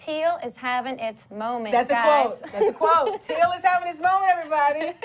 Teal is having its moment. That's guys. a quote. That's a quote. Teal is having its moment, everybody.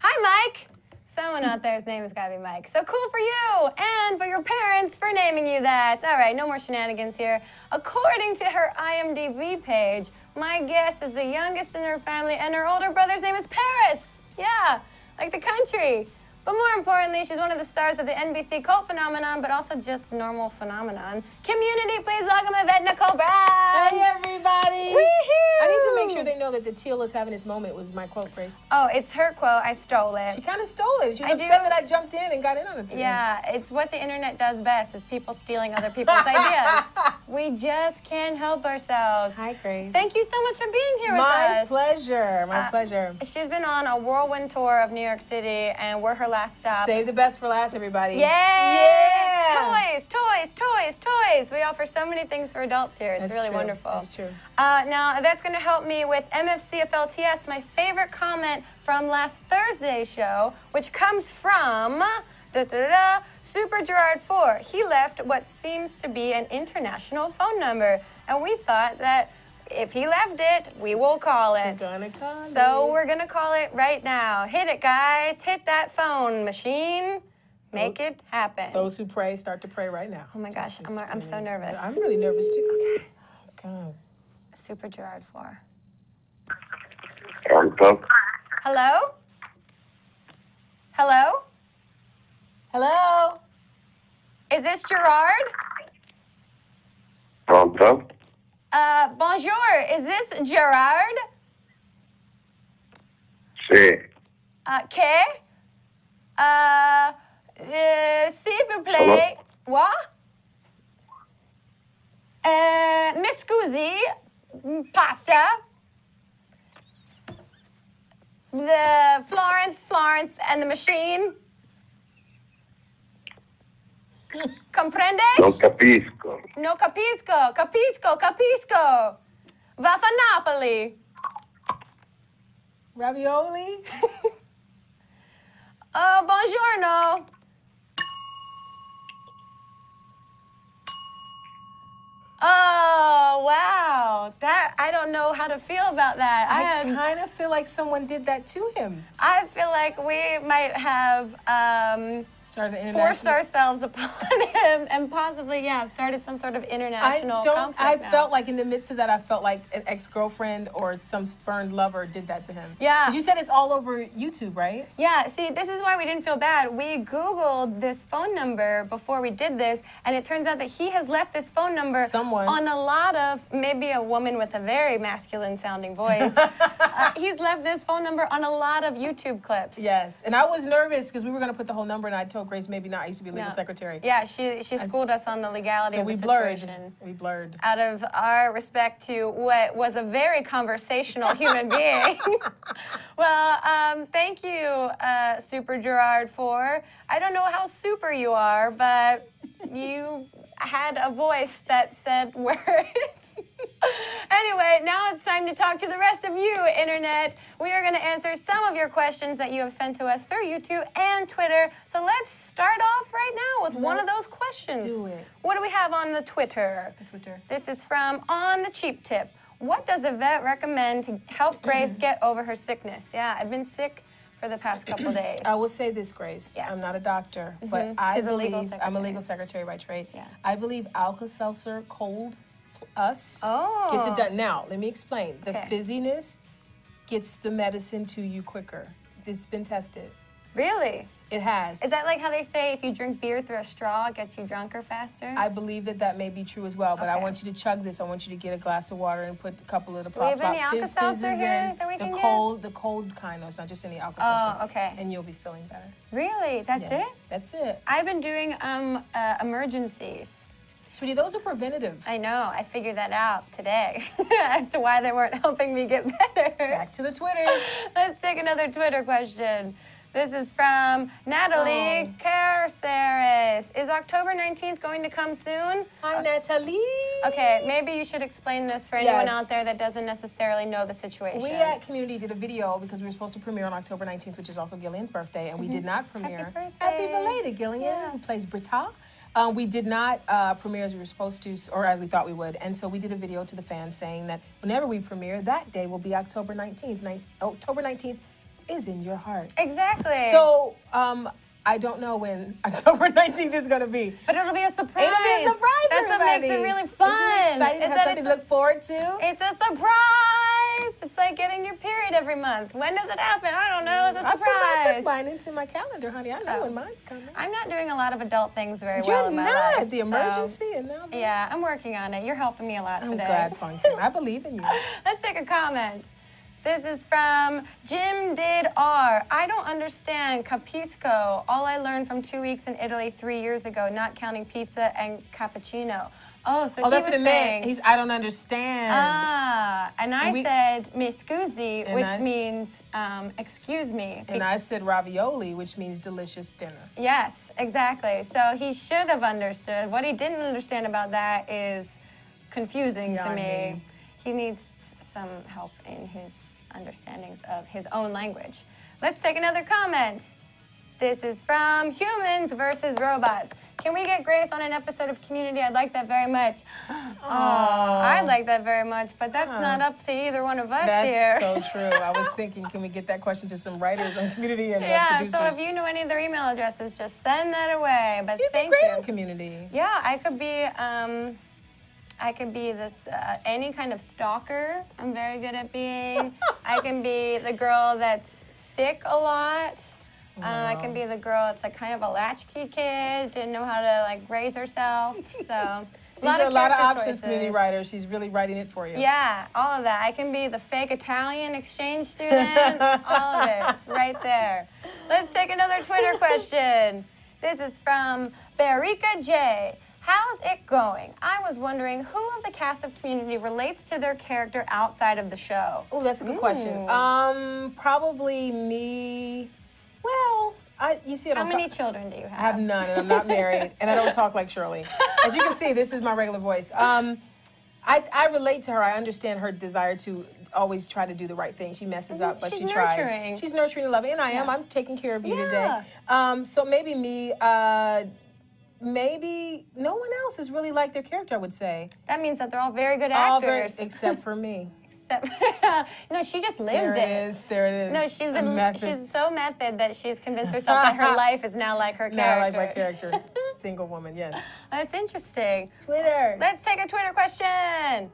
Hi, Mike. Someone out there's name has got to be Mike. So cool for you and for your parents for naming you that. All right, no more shenanigans here. According to her IMDb page, my guess is the youngest in her family, and her older brother's name is Paris. Yeah, like the country. But more importantly, she's one of the stars of the NBC cult phenomenon, but also just normal phenomenon. Community, please welcome Yvette Nicole Brown. Hey, everybody. Woohoo! I need to make sure they know that the Teal is having its moment was my quote, Grace. Oh, it's her quote. I stole it. She kind of stole it. She was I upset do. that I jumped in and got in on it. Yeah, it's what the internet does best is people stealing other people's ideas. We just can't help ourselves. Hi, Grace. Thank you so much for being here with us. My us. pleasure. My Uh, pleasure. She's been on a whirlwind tour of New York City, and we're her last stop. Save the best for last, everybody. Yay! Yeah. Toys, toys, toys, toys. We offer so many things for adults here. It's That's really true. wonderful. That's true. Uh, now, that's going to help me with MFCFLTS, my favorite comment from last Thursday's show, which comes from da, da, da, da, Super Gerard 4. He left what seems to be an international phone number, and we thought that if he left it, we will call it. Gonna call So you. we're gonna call it right now. Hit it, guys. Hit that phone machine. Make it happen. Those who pray start to pray right now. Oh my gosh, I'm- I'm so nervous. I'm really nervous too. Okay. God. Super Gerard 4. Pronto? Hello? Hello? Hello. Is this Gerard? Pronto? Uh, bonjour. Is this Gerard? Sì. Uh, que? Uh, uh, s'il vous plaît. What? Uh, mi scusi, pasta. The Florence, Florence, and the machine. Comprende? Non capisco. No capisco, capisco, capisco. Va Napoli. Ravioli. Oh, buongiorno. Oh, wow. That I don't know how to feel about that. I I kind of feel like someone did that to him. I feel like we might have um, Started forced ourselves upon him and possibly, yeah, started some sort of I international don't. conflict. I now. felt like in the midst of that, I felt like an ex-girlfriend or some spurned lover did that to him. Yeah. you said it's all over YouTube, right? Yeah, see, this is why we didn't feel bad. We Googled this phone number before we did this, and it turns out that he has left this phone number Someone. on a lot of maybe a woman with a very masculine sounding voice. uh, he's left this phone number on a lot of YouTube clips. Yes. And I was nervous because we were gonna put the whole number, and I told Grace maybe not. I used to be a legal No. secretary. Yeah, she she schooled us on the legality So of we the blurred. situation. We blurred. Out of our respect to what was a very conversational human being. well, um, thank you, uh, Super Gerard, for I don't know how super you are, but you had a voice that said words. anyway, now it's time to talk to the rest of you, Internet. We are going to answer some of your questions that you have sent to us through YouTube and Twitter. So let's start off right now with one of those questions. do it. What do we have on the Twitter? The Twitter. This is from On the Cheap Tip. What does a vet recommend to help Grace get over her sickness? Yeah, I've been sick for the past couple days. I will say this, Grace. Yes. I'm not a doctor, mm-hmm. but I She's believe I'm a legal secretary by trade. Yeah. I believe Alka-Seltzer Cold Plus Oh. gets it oh. done. Now, let me explain. The Okay. fizziness gets the medicine to you quicker. It's been tested. Really? It has. Is that like how they say if you drink beer through a straw, it gets you drunker faster? I believe that that may be true as well, but I want you to chug this. I want you to get a glass of water and put a couple of the pop pop fizz Alka-Seltzer fizzes here in. that we can the get? cold, the cold kind. though. It's not just any Alka-Seltzer. Oh, okay. And you'll be feeling better. really? That's Yes, it? That's it. I've been doing um, uh, emergencies. Sweetie, those are preventative. I know. I figured that out today as to why they weren't helping me get better. Back to the Twitter. Let's take another Twitter question. This is from Natalie Oh. Carceres. Is October 19th going to come soon? Hi, Natalie. Okay, maybe you should explain this for anyone Yes. out there that doesn't necessarily know the situation. We at Community did a video because we were supposed to premiere on October 19th, which is also Gillian's birthday, and we did not premiere. Happy, birthday. Happy belated, Gillian, Yeah. who plays Britta. Uh, we did not uh, premiere as we were supposed to, or as we thought we would, and so we did a video to the fans saying that whenever we premiere, that day will be October 19th. Nin- October 19th is in your heart. exactly. So um, I don't know when October 19th is going to be. but it'll be a surprise. It'll be a surprise. That's what makes it everybody. really Isn't fun. it exciting to is have that something to look forward to. it's a surprise. It's like getting your period every month. When does it happen? I don't know. It's a my, I put surprise. mine into my calendar, honey. I know Oh. when mine's coming. I'm not doing a lot of adult things very You're well in my not life. the so- emergency, and now this. Yeah, I'm working on it. You're helping me a lot today. I'm glad, Pumpkin. I believe in you. Let's take a comment. This is from Jim Did R. I don't understand capisco. All I learned from two weeks in Italy three years ago, not counting pizza and cappuccino. Oh, so Oh, that's what it saying. meant. He's. I don't understand. ah, and I We- said mi scusi, which I means um, excuse me. and I said ravioli, which means delicious dinner. Yes, exactly. So he should have understood. What he didn't understand about that is confusing to me. He needs some help in his understandings of his own language. Let's take another comment. This is from Humans versus Robots. Can we get Grace on an episode of Community? I'd like that very much. Oh, I'd like that very much, but that's not up to either one of us That's here. That's so true. I was thinking, can we get that question to some writers on Community and yeah, producers? so if you know any of their email addresses, just send that away. But You'd be thank great you. on Community. Yeah, I could be. Um, I could be the uh, any kind of stalker. I'm very good at being. I can be the girl that's sick a lot. Um, I can be the girl that's like kind of a latchkey kid, didn't know how to like raise herself. So a These lot are of a lot of options. Community writer. She's really writing it for you. Yeah, all of that. I can be the fake Italian exchange student. all of it. It's right there. Let's take another Twitter question. This is from Barika J. How's it going? I was wondering who of the cast of Community relates to their character outside of the show. Oh, that's a good question. Um, probably me. Well, I you see it How many children do you have? I have? have none, and I'm not married, and I don't talk like Shirley. As you can see, this is my regular voice. Um, I, I relate to her. I understand her desire to always try to do the right thing. She messes up, but She's she tries. nurturing. She's nurturing and loving, and I am. Yeah. I'm taking care of you Yeah. today. Um, so maybe me. Uh, maybe no one else is really like their character. I would say. That means that they're all very good All very- actors. except for me. Except, no, she just lives There it is. There it is. No, she's been method. she's so method that she's convinced herself that her life is now like her now character. like my character, single woman. Yes. That's interesting. Twitter. Let's take a Twitter question.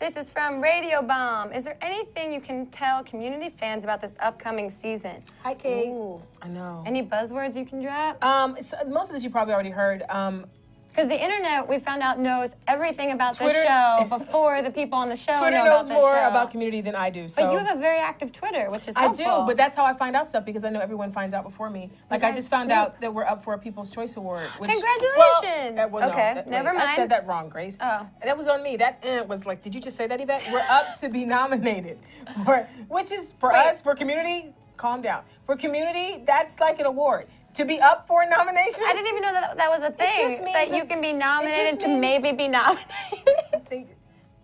This is from Radio Bomb. Is there anything you can tell community fans about this upcoming season? Hi, Kate. Ooh. I know. Any buzzwords you can drop? Um, it's, most of this you probably already heard. Um, Because the internet, we found out, knows everything about the Twitter- show before the people on the show Twitter know knows about more show. about community than I do. So But you have a very active Twitter, which is I helpful. do, but that's how I find out stuff because I know everyone finds out before me. Like I just found sweep. out that we're up for a People's Choice Award. Which, Congratulations! Well, uh, well, no, Okay, that- never wait, I said that wrong, Grace. Oh. that was on me. That was like, did you just say that, Yvette? We're up to be nominated for, which is for Wait. us for community. Calm down. For community, that's like an award. To be up for a nomination. I didn't even know that that was a thing. just means that you can be nominated to maybe be nominated. I think,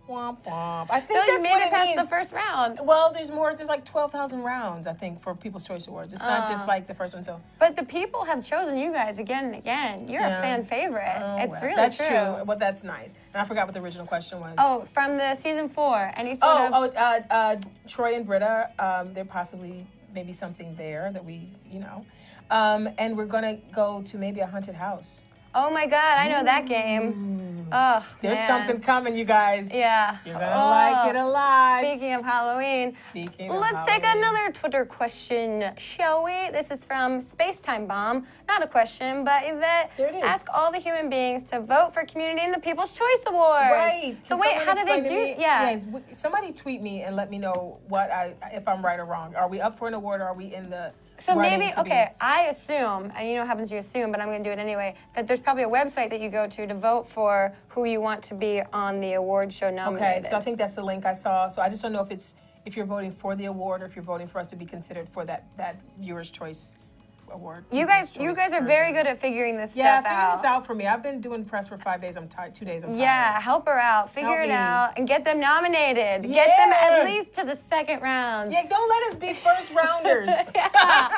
womp womp. I think no, you made what it past means. the first round. Well, there's more. There's like twelve thousand rounds, I think, for People's Choice Awards. It's not just Oh. like the first one. So But the people have chosen you guys again and again. You're Yeah. a fan favorite. Oh, it's well, really that's true. true. Well, that's nice. And I forgot what the original question was. Oh, from the season four. Any sort oh, of oh uh, uh, Troy and Britta. Um, there possibly maybe something there that we, you know. Um, and we're gonna go to maybe a haunted house. Oh my god, I know that game. Oh, There's man. something coming, you guys. Yeah. You're gonna Oh, like it a lot. Speaking of Halloween, Speaking of let's take another Twitter question, shall we? This is from Spacetime Bomb. Not a question, but Yvette, There it is. ask all the human beings to vote for Community in the People's Choice Award. Right. So Can wait, how do they do? me- Yeah. Yes. Somebody tweet me and let me know what I if I'm right or wrong. Are we up for an award? or Are we in the So maybe to be- okay. I assume, and you know what happens. You assume, but I'm going to do it anyway. That there's probably a website that you go to to vote for who you want to be on the award show nominated. Okay, so I think that's the link I saw. So I just don't know if it's if you're voting for the award or if you're voting for us to be considered for that that viewer's choice award. You guys, you guys are very good at figuring this Yeah, stuff figure out. this out for me. I've been doing press for five days. I'm tired. Two days. I'm tired. Yeah, help her out, figure Help it me. out, and get them nominated. Get them at least to the second round. Yeah, don't let us be first rounders. Yeah.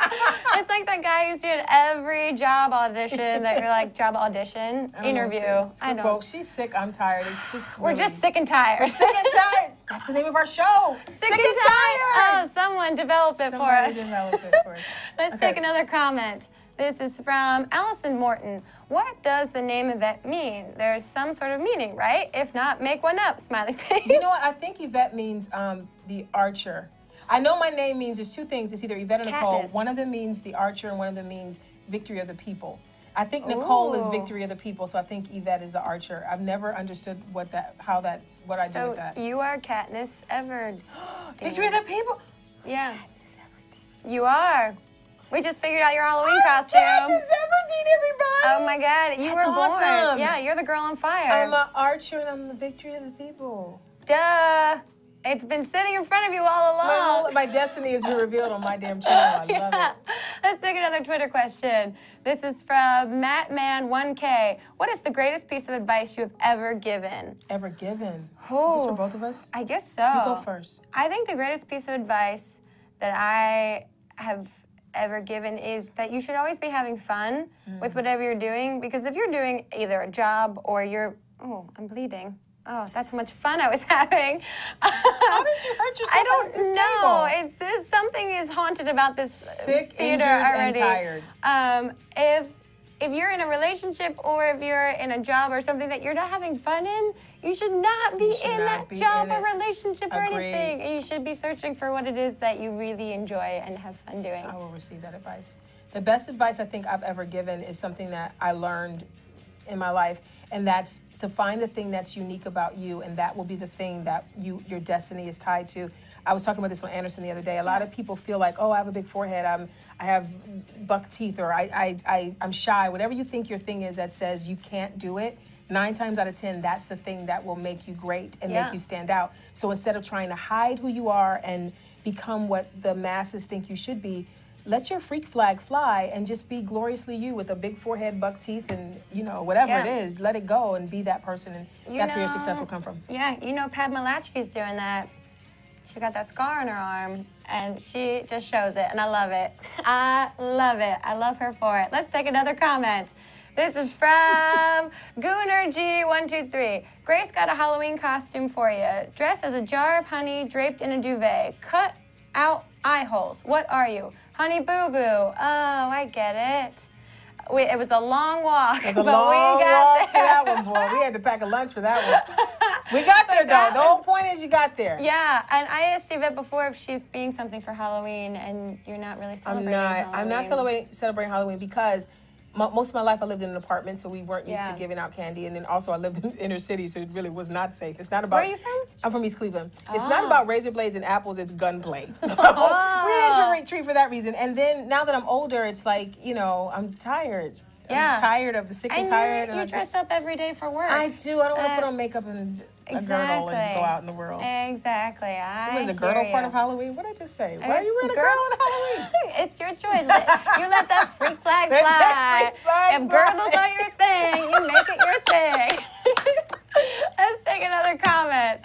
it's like that guy who's doing every job audition that you're like job audition I don't know interview. I know. both- She's sick. I'm tired. It's just. We're really- just sick and tired. We're sick and tired. That's the name of our show. Sick, and tired. Oh, someone develop it for Somebody us. develop it for us. Let's Okay. take another comment. This is from Allison Morton. What does the name Yvette mean? There's some sort of meaning, right? If not, make one up. Smiley face. You know what? I think Yvette means um, the archer. I know my name means there's two things. It's either Yvette or Nicole. Katniss. One of them means the archer, and one of them means victory of the people. I think Nicole is victory of the people, so I think Yvette is the archer. I've never understood what that, how that, what I do with that. you are Katniss Everd. victory of the people. Yeah, you are. We just figured out your Halloween I'm costume. Katniss Everdeen, everybody. Oh my God, you That's were born. awesome. Yeah, you're the girl on fire. I'm an archer, and I'm the victory of the people. Duh. It's been sitting in front of you all My, along. whole, my destiny has been revealed on my damn channel. I love it. Let's take another Twitter question. This is from Mattman1K. What is the greatest piece of advice you have ever given? Ever given? Ooh. Just for both of us? I guess so. You go first. I think the greatest piece of advice that I have ever given is that you should always be having fun Mm. with whatever you're doing because if you're doing either a job or you're oh, I'm bleeding. Oh, that's how much fun I was having. How did you hurt yourself I don't know. table? It's this something is haunted about this Sick, theater injured, and already. tired. Um, if if you're in a relationship or if you're in a job or something that you're not having fun in, you should not be should in not that be job in or relationship or Agreed. anything. You should be searching for what it is that you really enjoy and have fun doing. I will receive that advice. The best advice I think I've ever given is something that I learned in my life, and that's to find the thing that's unique about you, and that will be the thing that you your destiny is tied to. I was talking about this with Anderson the other day. A lot of people feel like, oh, I have a big forehead, I'm, I have buck teeth, or I, I, I, I'm shy. Whatever you think your thing is that says you can't do it, nine times out of ten, that's the thing that will make you great and Yeah. make you stand out. So instead of trying to hide who you are and become what the masses think you should be, let your freak flag fly and just be gloriously you with a big forehead, buck teeth, and you know whatever Yeah. it is. Let it go and be that person, and You that's where your success will come from. Yeah, you know Padma Lakshmi's doing that. She got that scar on her arm, and she just shows it, and I love it. I love it. I love her for it. Let's take another comment. This is from Gooner G123. Grace got a Halloween costume for you. Dressed as a jar of honey draped in a duvet. Cut out eye holes. What are you? Honey Boo Boo. Oh, I get it. We, it was a long walk, It's but a long we got walk there. to that one, boy. We had to pack a lunch for that one. We got there though. The whole point is you got there. Yeah, and I asked Yvette before if she's being something for Halloween, and you're not really celebrating I'm not. Halloween. I'm not celebrating celebrating Halloween because most of my life I lived in an apartment, so we weren't used Yeah. to giving out candy. And then also I lived in inner city, so it really was not safe. It's not about. Where are you from? I'm from East Cleveland. It's not Ah. about razor blades and apples. It's gunplay. So we didn't treat, treat for that reason. And then now that I'm older, it's like you know I'm tired. Yeah. I'm tired of the sick and know tired. and you I dress just, up every day for work. I do. I don't want to Uh, put on makeup and a exactly. girdle and go out in the world. Exactly. I Was a girdle part of Halloween? What did I just say? Why Uh, are you wearing a girl- girdle on Halloween? it's your choice. you let that freak flag fly. that freak flag if fly. girdles are your thing, you make it your thing. Let's take another comment.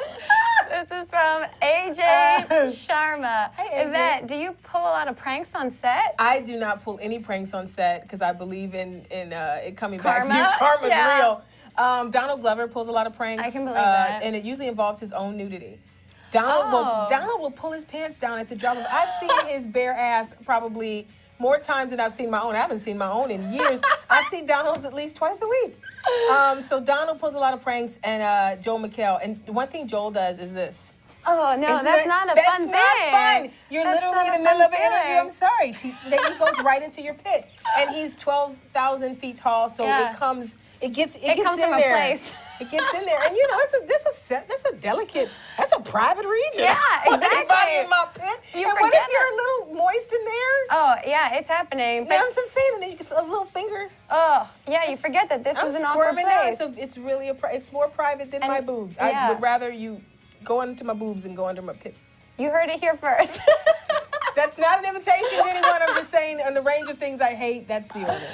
This is from AJ Sharma. Hey, AJ. Yvette, do you pull a lot of pranks on set? I do not pull any pranks on set because I believe in in uh, it coming back to you. Karma? Karma's Yeah. real. Um, Donald Glover pulls a lot of pranks. I can believe uh, that. and it usually involves his own nudity. Donald Oh. will Donald will pull his pants down at the drop of. I've seen his bare ass probably more times than I've seen my own. I haven't seen my own in years. I see Donald's at least twice a week. Um, so Donald pulls a lot of pranks, and uh, Joel McHale. And one thing Joel does is this. Oh no, Isn't that's it- not a that's fun not thing. fun. You're That's literally in the middle of an interview. I'm sorry. She, he goes right into your pit, and he's twelve thousand feet tall, so Yeah. it comes. It gets. It, It gets comes in from a there. place. It gets in there, and you know, it's a this a. That's a delicate. That's a private region. Yeah, Put Anybody exactly. in my pit. You and what if you're a little moist in there? Oh yeah, it's happening. You know But what I'm saying? And then you get a little finger. oh yeah, you forget that this I'm is an awkward squirming out. place. So it's really a. It's more private than And- my boobs. yeah. I would rather you go into my boobs and go under my pit. You heard it here first. That's that's not an invitation to anyone. I'm just saying, on the range of things I hate, that's the order.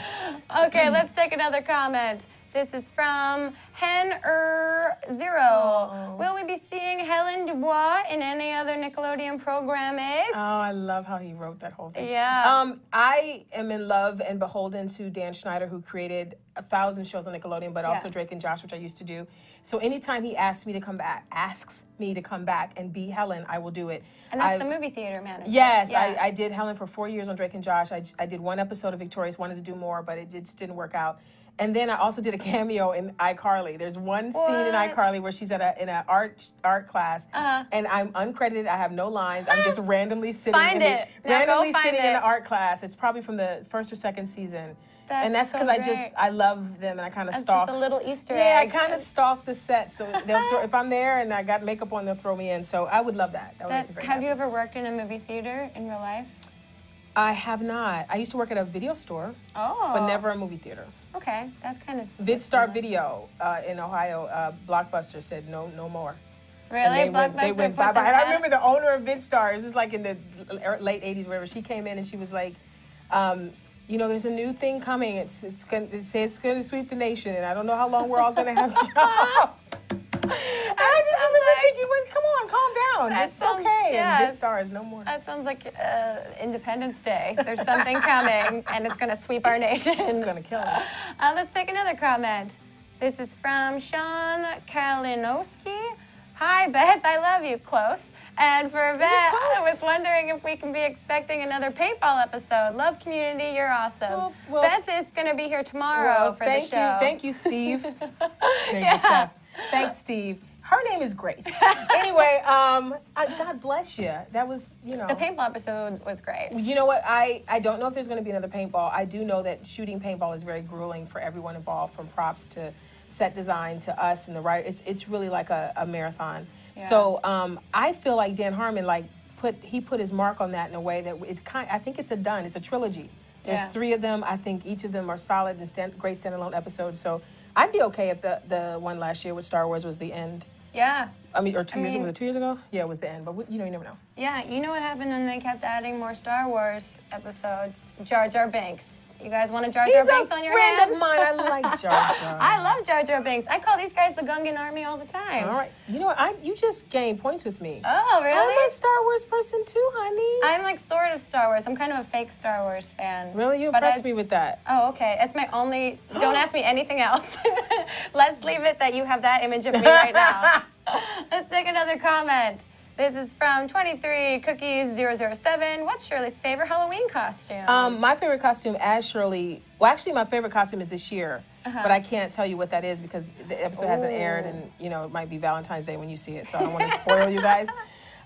Okay, let's take another comment. This is from Hen Er Zero. Will we be seeing Helen Dubois in any other Nickelodeon programmes? Oh, I love how he wrote that whole thing. Yeah. Um, I am in love and beholden to Dan Schneider, who created a thousand shows on Nickelodeon, but also Yeah. Drake and Josh, which I used to do. So anytime he asks me to come back, asks me to come back and be Helen, I will do it. and that's I- the movie theater manager. Yes, Yeah. I, I did Helen for four years on Drake and Josh. I, I did one episode of Victorious, wanted to do more, but it just didn't work out. And then I also did a cameo in iCarly. There's one scene in iCarly where she's at a in an art art class, Uh-huh. and I'm uncredited. I have no lines. I'm just randomly sitting. Find in it. The, randomly sitting in the art class. It's probably from the first or second season. That's and that's so because I just. I love them and I kind of stalk. just a little Easter yeah, I kind of stalk the set. So they'll throw, if I'm there and I got makeup on, they'll throw me in. So I would love that. that That, make me very have happy. you ever worked in a movie theater in real life? I have not. I used to work at a video store, Oh. but never a movie theater. Okay, that's kind of. VidStar Video uh, in Ohio, uh, Blockbuster said no, no more. Really? And they went, Blockbuster they went bye bye. And I remember the owner of VidStar. It was just like in the late '80s, wherever she came in and she was like, um, "You know, there's a new thing coming. It's it's going to say it's going to sweep the nation, and I don't know how long we're all going to have jobs." I just remember thinking, well, "Come on, calm down. It's sounds- okay." yeah, And VidStar is no more. That sounds like uh, Independence Day. There's something coming, and it's going to sweep our nation. It's going to kill us. Uh, let's take another comment. This is from Sean Kalinowski. Hi, Beth. I love you. Close. And for Beth, I was wondering if we can be expecting another paintball episode. Love community. You're awesome. Well, well- Beth is going to be here tomorrow Well, for thank the show. you, thank you, Steve. Name Yeah. Seth. Thanks, Steve. Her name is Grace. anyway, um, I, God bless you. That was, you know. The paintball episode was great. You know what? I, I don't know if there's going to be another paintball. I do know that shooting paintball is very grueling for everyone involved, from props to set design to us and the right. It's it's really like a, a marathon. So um, I feel like Dan Harmon like put he put his mark on that in a way that it kind. I think it's a done. It's a trilogy. There's Yeah. three of them. I think each of them are solid and stand, great standalone episodes. So I'd be okay if the the one last year with Star Wars was the end. Yeah. I mean, or two years ago. mean- Was it two years ago? Yeah, it was the end. But we, you know, you never know. Yeah, you know what happened when they kept adding more Star Wars episodes? Jar Jar Binks. You guys want a Jar Jar He's Binks a on your friend hand? of mine. I like Jar Jar. I love Jar Jar Binks. I call these guys the Gungan Army all the time. All right. You know what? I you just gained points with me. Oh, really? I'm a Star Wars person too, honey. I'm like sort of Star Wars. I'm kind of a fake Star Wars fan. really, you impressed I- me with that. Oh, okay. That's my only. Don't ask me anything else. Let's leave it that you have that image of me right now. Let's take another comment. This is from 23 Cookies 007. What's Shirley's favorite Halloween costume? Um, my favorite costume, as Shirley. Well, actually, my favorite costume is this year, Uh-huh. but I can't tell you what that is because the episode hasn't aired, and you know it might be Valentine's Day when you see it, so I don't want to spoil you guys.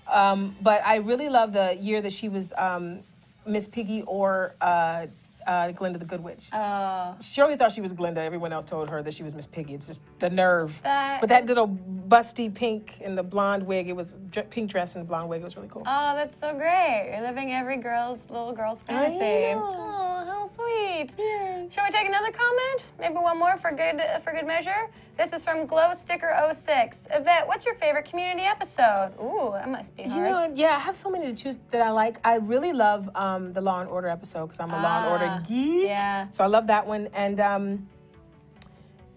Um, but I really love the year that she was um, Miss Piggy or uh, uh, Glinda the Good Witch. Oh. Shirley thought she was Glinda. Everyone else told her that she was Miss Piggy. It's just the nerve. That but that little busty pink and the blonde wig, it was pink dress and blonde wig. It was really cool. Oh, that's so great. You're living every girl's little girl's fantasy. know. Oh, how sweet. Shall we take another comment? Maybe one more for good for good measure. This is from Glow Sticker 06. Yvette, what's your favorite community episode? Ooh, that must be You know, yeah, I have so many to choose that I like. I really love um, the Law and Order episode because I'm a Law and Ah, Order geek. yeah. So I love that one. And um,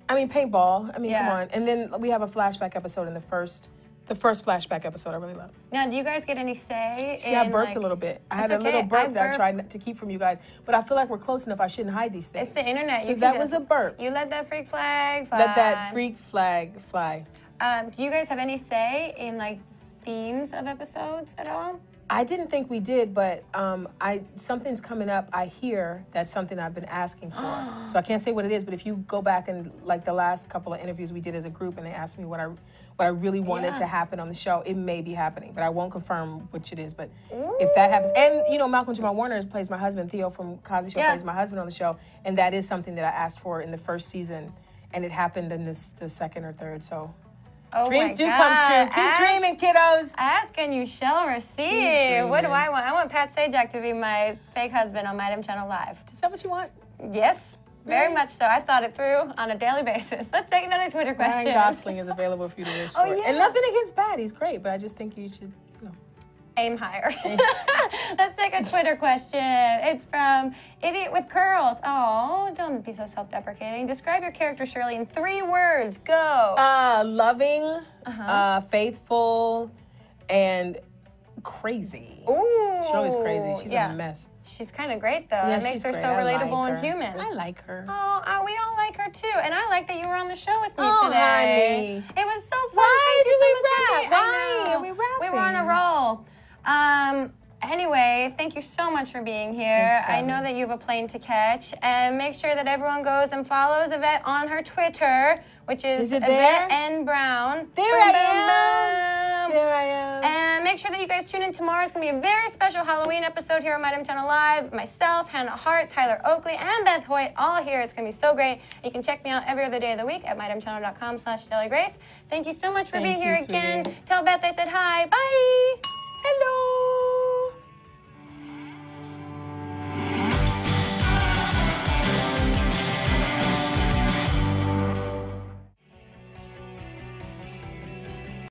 I mean, paintball. I mean, come on. And then we have a flashback episode in the first, the first flashback episode. I really love. now, do you guys get any say? See, I in, burped like- a little bit. I had a little burp I that I tried to keep from you guys, but I feel like we're close enough. I shouldn't hide these things. It's the internet. So you that just- was a burp. You let that freak flag fly. Let that freak flag fly. Um, do you guys have any say in like themes of episodes at all? I didn't think we did, but um, I something's coming up. I hear that's something I've been asking for. so I can't say what it is, but if you go back and like the last couple of interviews we did as a group, and they asked me what I what I really wanted Yeah. to happen on the show, it may be happening, but I won't confirm which it is. But if that happens, and you know, Malcolm Jamal Warner plays my husband. Theo from Cosby Show Yeah. plays my husband on the show, and that is something that I asked for in the first season, and it happened in this the second or third. So Oh dreams do God. come true. Keep Ask- dreaming, kiddos. Ask and you shall receive. What do. I want? I want Pat Sajak to be my fake husband on My Damn Channel Live. Is that what you want? Yes, very much so. I've thought it through on a daily basis. Let's take another Twitter question. Ryan Gosling is available for you to wish Oh, for. yeah. And nothing against bad, he's great, but I just think you should, you know. Aim higher. Let's take a Twitter question. It's from Idiot with Curls. Oh, don't be so self deprecating. Describe your character, Shirley, in three words. Go. Uh, loving, Uh-huh. uh, faithful, and crazy. Ooh. She's always crazy. She's yeah. a mess. She's kind of great, though. Yeah, it makes her great. so I like relatable and human. I like her. Oh, uh, we all like her too, and I like that you were on the show with me Oh, today. honey. It was so fun. Why Thank you so we much rap? Why we We were on a roll. Um. Anyway, thank you so much for being here. I know that you have a plane to catch, and make sure that everyone goes and follows Yvette on her Twitter, which is, Is Yvette there? N Brown. There Boom, I boom, There I am. And make sure that you guys tune in tomorrow. It's going to be a very special Halloween episode here on Channel Live. Myself, Hannah Hart, Tyler Oakley, and Beth Hoyt all here. It's going to be so great. You can check me out every other day of the week at mydamnchannel.com slash Grace. Thank you so much for Thank being you, here again. Tell Beth I said hi. Bye.